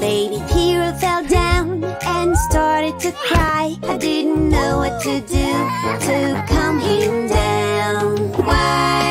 Baby Hero fell down and started to cry I didn't know what to do to calm him down Why?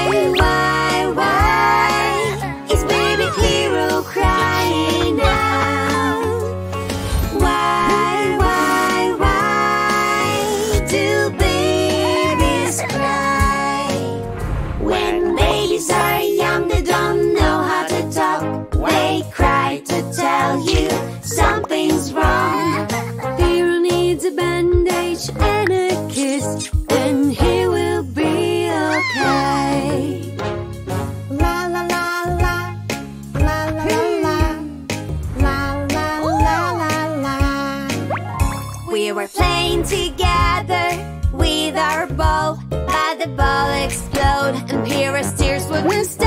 together with our ball, by the ball explode and pierce tears would instead.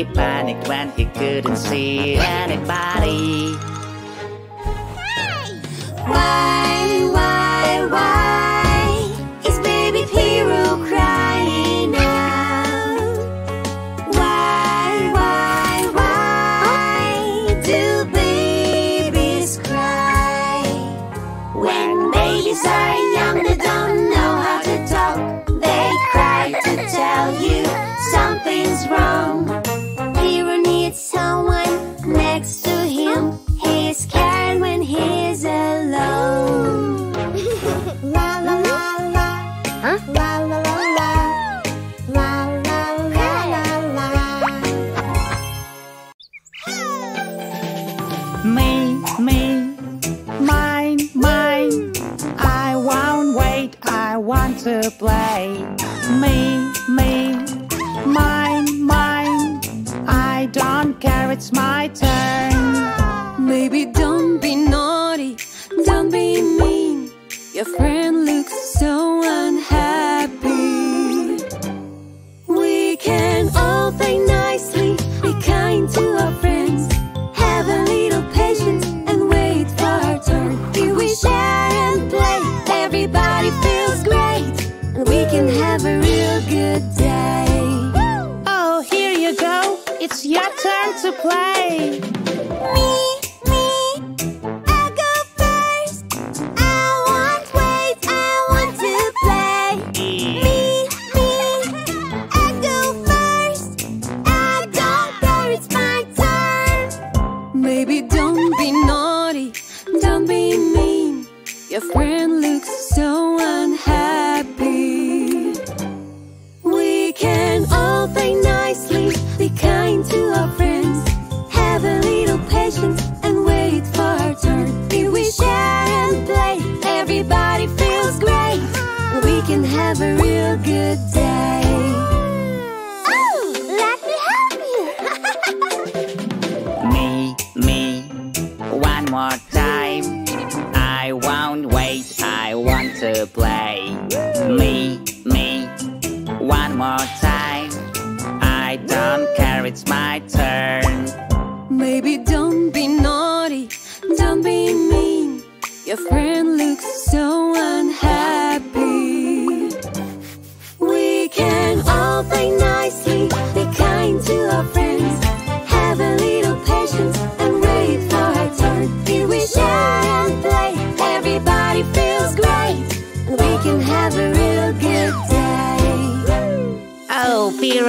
he panicked when he couldn't see anybody. Hey! Why? and looks so unhappy. We can all play nicely, be kind to our friends, have a little patience and wait for our turn. If we share and play, everybody feels great, and we can have a real good day. Oh, here you go, it's your turn to play. can have a real good day. Oh, let me help you. me, me, one more time. I won't wait, I want to play. Me, me, one more time. I don't care, it's my turn. Maybe don't be naughty, don't be mean. Your friend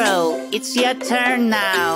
Hero, it's your turn now.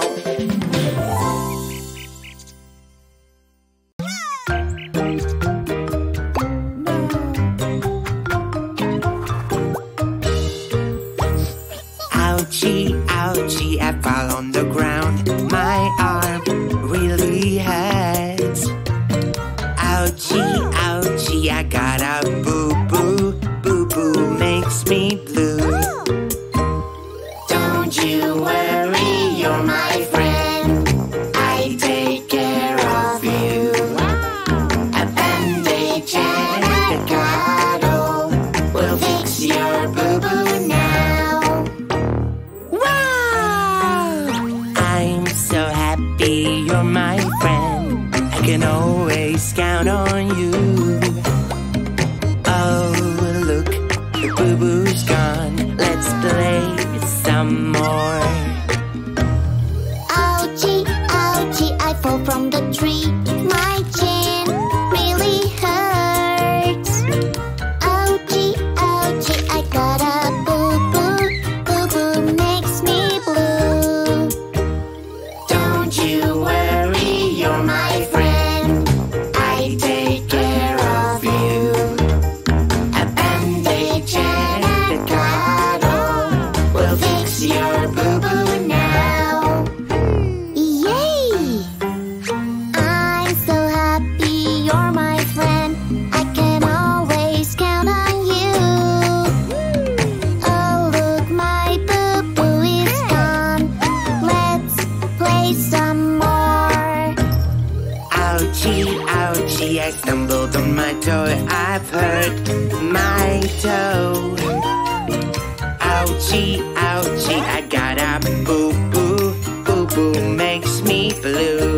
Ouchie, ouchie, I got a boo boo. Boo boo makes me blue.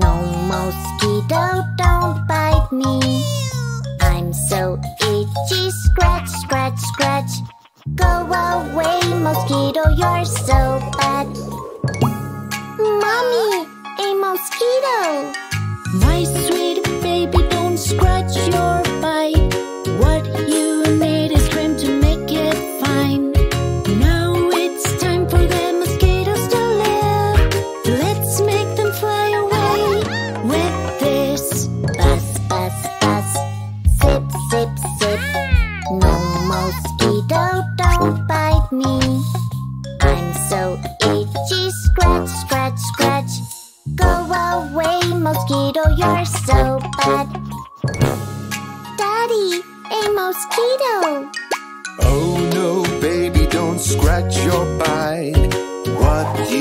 No mosquito, don't bite me. I'm so itchy, scratch, scratch, scratch. Go away, mosquito, you're so bad. Mommy, a mosquito. My sweet baby, don't scratch your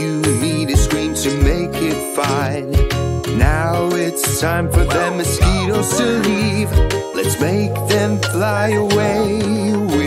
you need a scream to make it fine. Now it's time for the mosquitoes to leave. Let's make them fly away.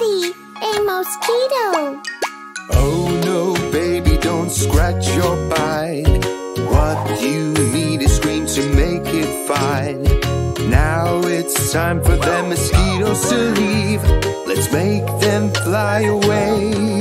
Daddy, a mosquito. Oh no, baby, don't scratch your bite. What you need is cream to make it fine. Now it's time for the mosquitoes to leave. Let's make them fly away.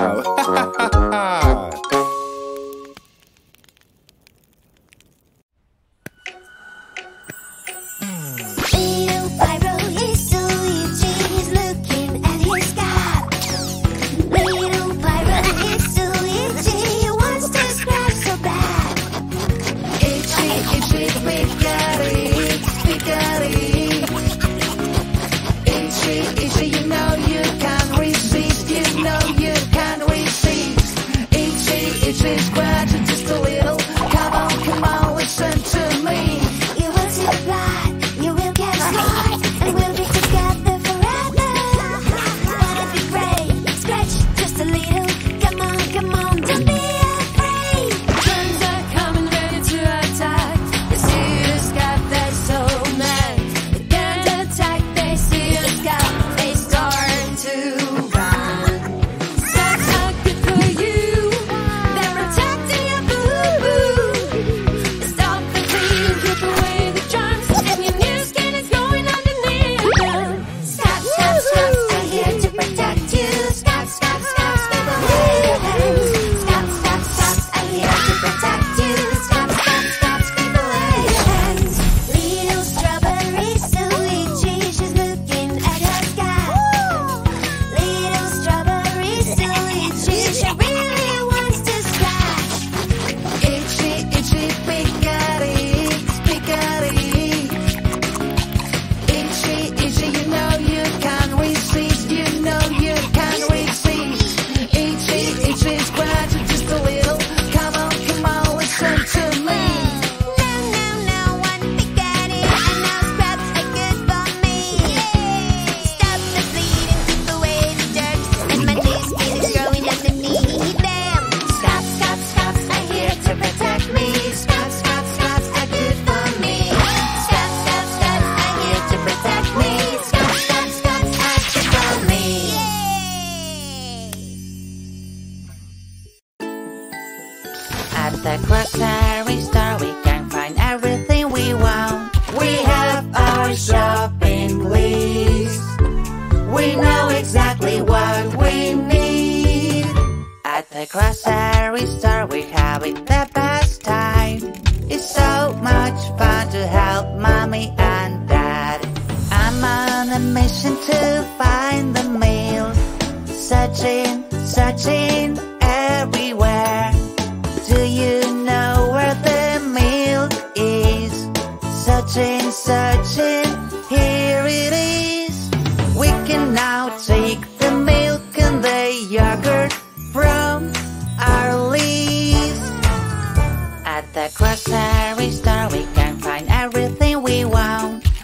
Wow.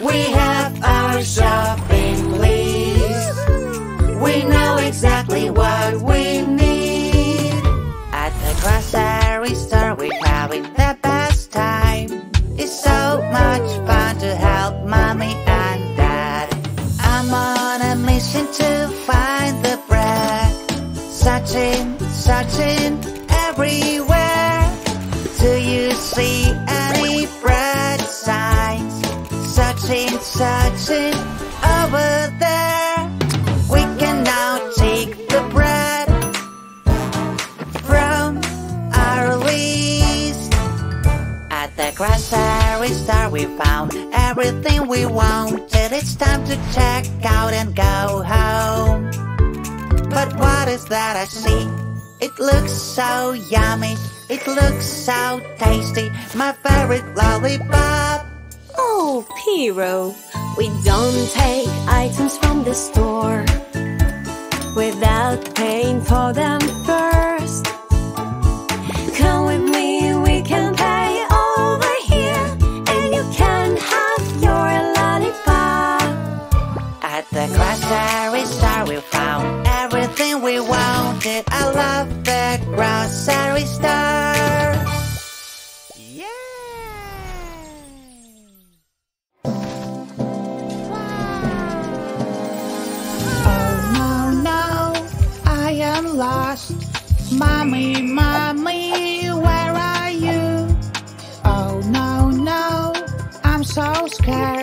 We have our shopping list. We know exactly what we need. At the grocery store, We're having the best time. It's so much fun to help mommy and dad. I'm on a mission to find the bread. Searching, searching. touching over there. We can now take the bread from our release. At the grocery store, we found everything we wanted. It's time to check out and go home. But what is that I see? It looks so yummy. It looks so tasty. My favorite lollipop. Oh, Piro. We don't take items from the store without paying for them first. Come with me, we can pay over here, and you can have your lollipop. At the grocery store, we found everything we wanted. I love the grocery store. lost. Mommy, mommy, where are you? Oh no, no, I'm so scared.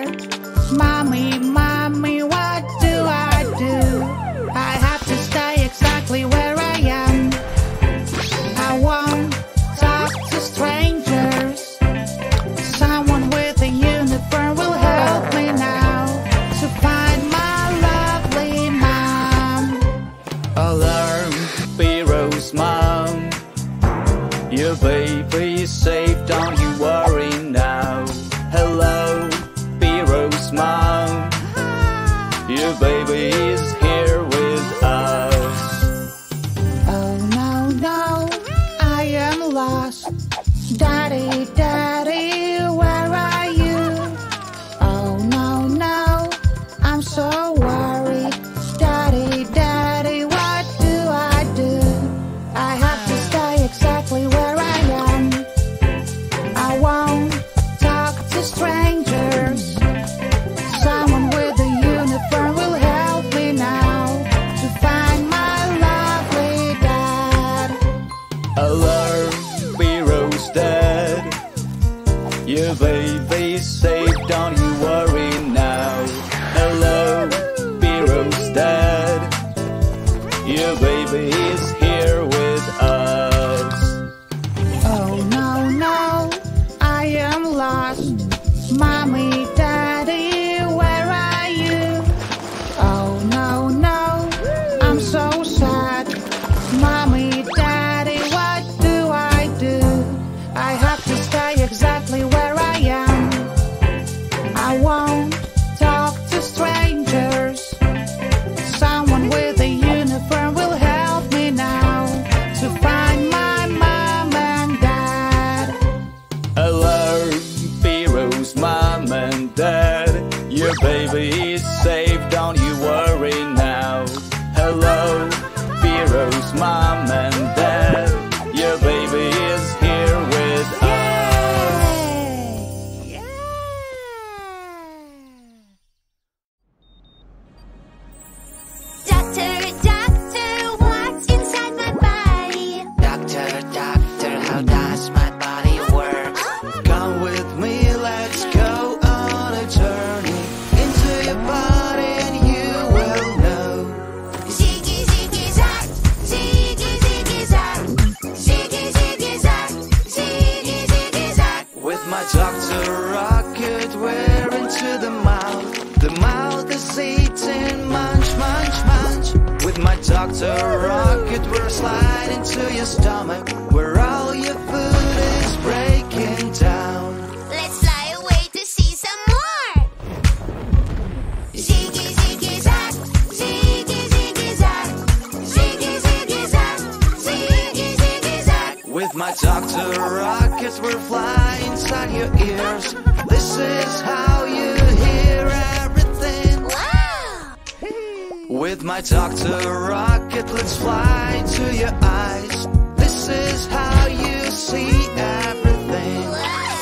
It's a rocket we're sliding to your stomach Where all your food is breaking down. Let's fly away to see some more. Ziggy ziggy zag Ziggy ziggy zag Ziggy ziggy zag Ziggy ziggy zag. With my doctor rockets we're flying inside your ears. This is how you hear it my doctor rocket, let's fly to your eyes. This is how you see everything.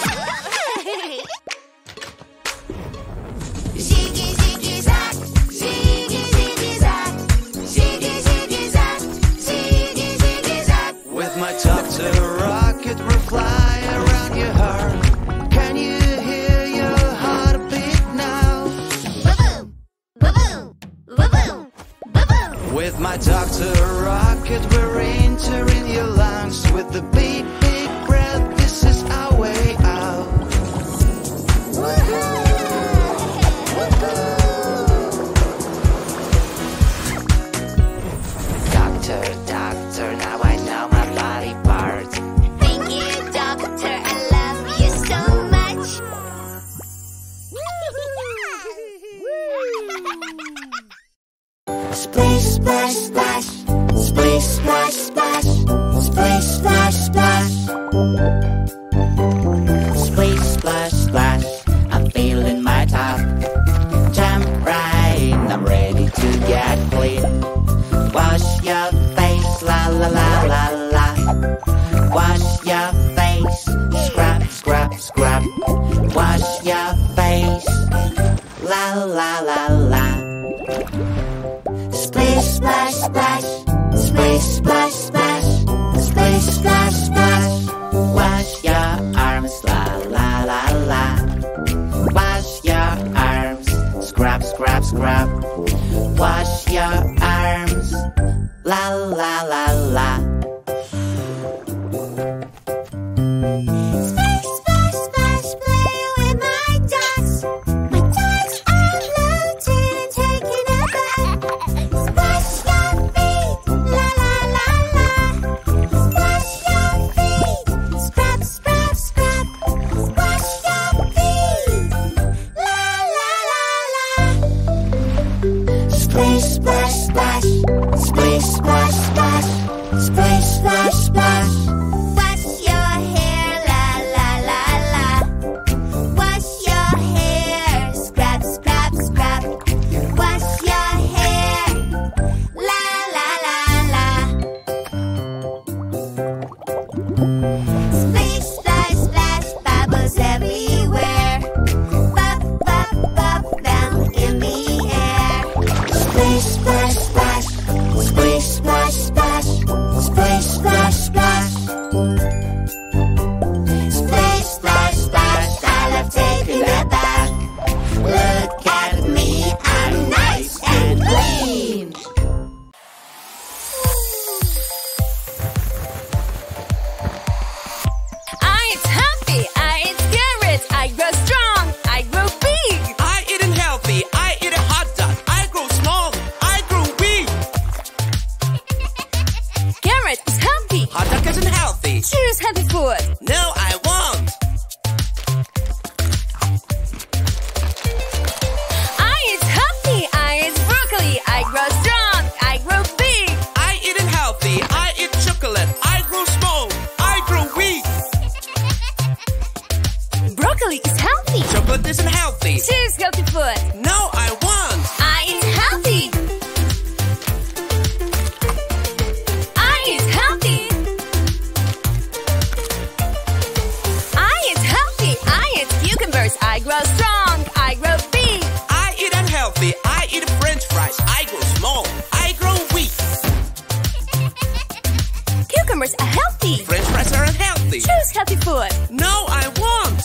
healthy. Choose healthy food. No, I won't.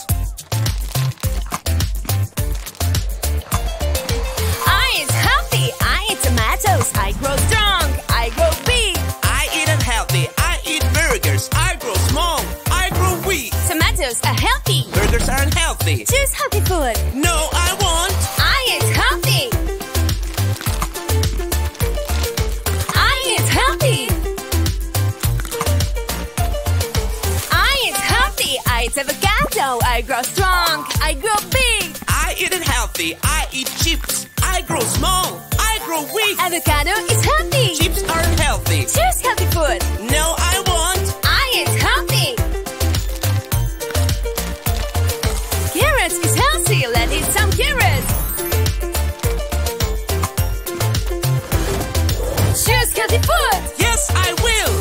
I eat healthy. I eat tomatoes. I grow strong. I grow big. I eat unhealthy. I eat burgers. I grow small. I grow weak. Tomatoes are healthy. Burgers are unhealthy. Choose healthy food. No, I small. I grow weak. Avocado is healthy. Chips are healthy. Choose healthy food. No, I want. I eat healthy. Carrots is healthy. Let's eat some carrots. Choose healthy food. Yes, I will.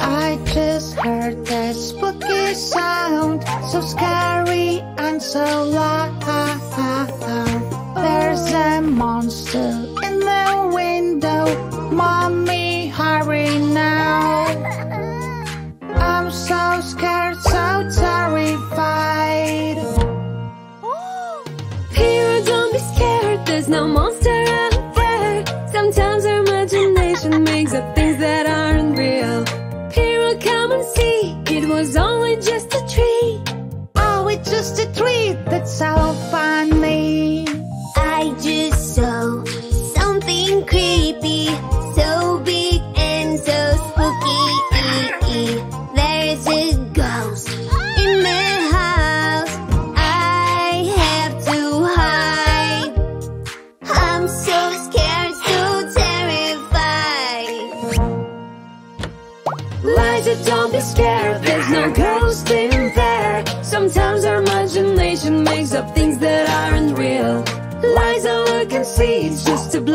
I just heard that spooky sound so scary and so loud. There's a monster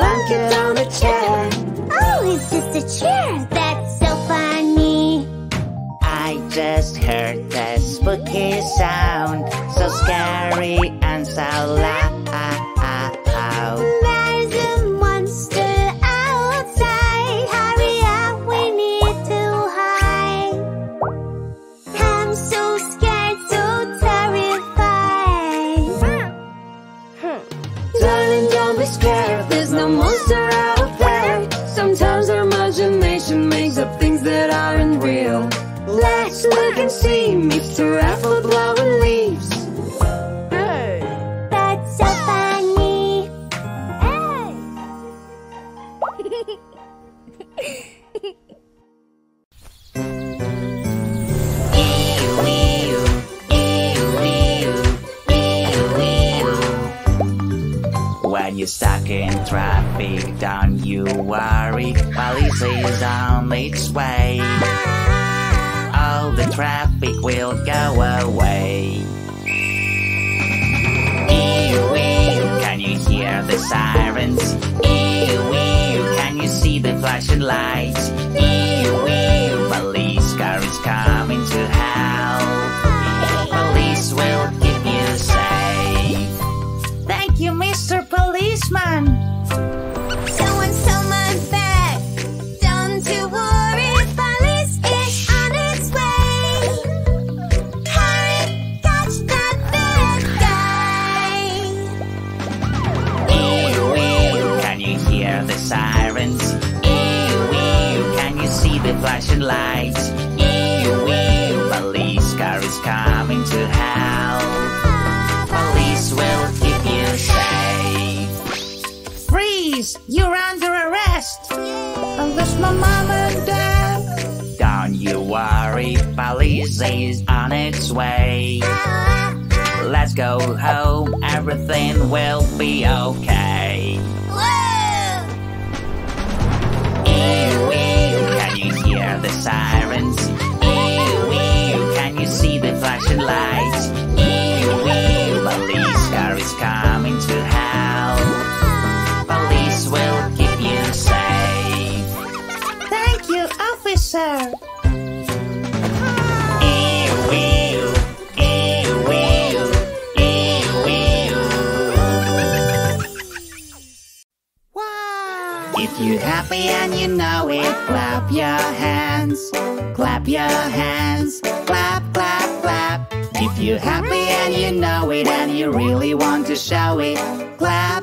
blanket. Makes up things that aren't real. Let's look and see Mr. Apple blowing leaves. That's you're stuck in traffic, don't you worry, police is on its way. All the traffic will go away. Ew, can you hear the sirens? Ew, can you see the flashing lights? Ew, police car is coming to help. Police will Mr. Policeman. Everything will be okay. Whoa! Ew, can you hear the sirens? Ew, can you see the flashing lights? Ew, ew, police car is coming you know it, clap your hands. Clap your hands. Clap, clap, clap. If you're happy and you know it and you really want to show it, clap, clap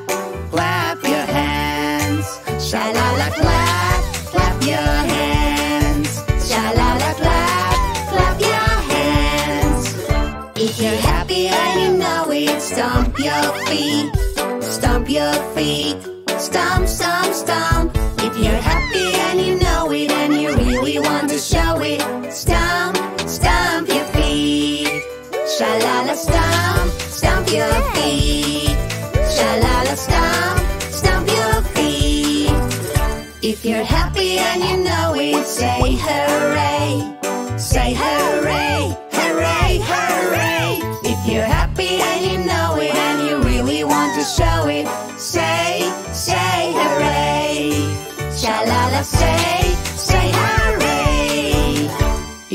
Sha la la stomp, stomp your feet. Sha la la stomp, stomp your feet. If you're happy and you know it, say hooray. Say hooray, hooray, hooray. If you're happy and you know it and you really want to show it, say, say hooray. Sha la la say, say hooray.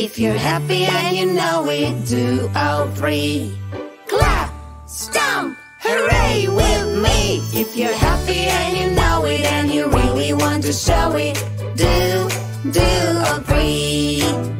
If you're happy and you know it, do all three. Clap, stomp, hooray with me. If you're happy and you know it and you really want to show it, do, do all three.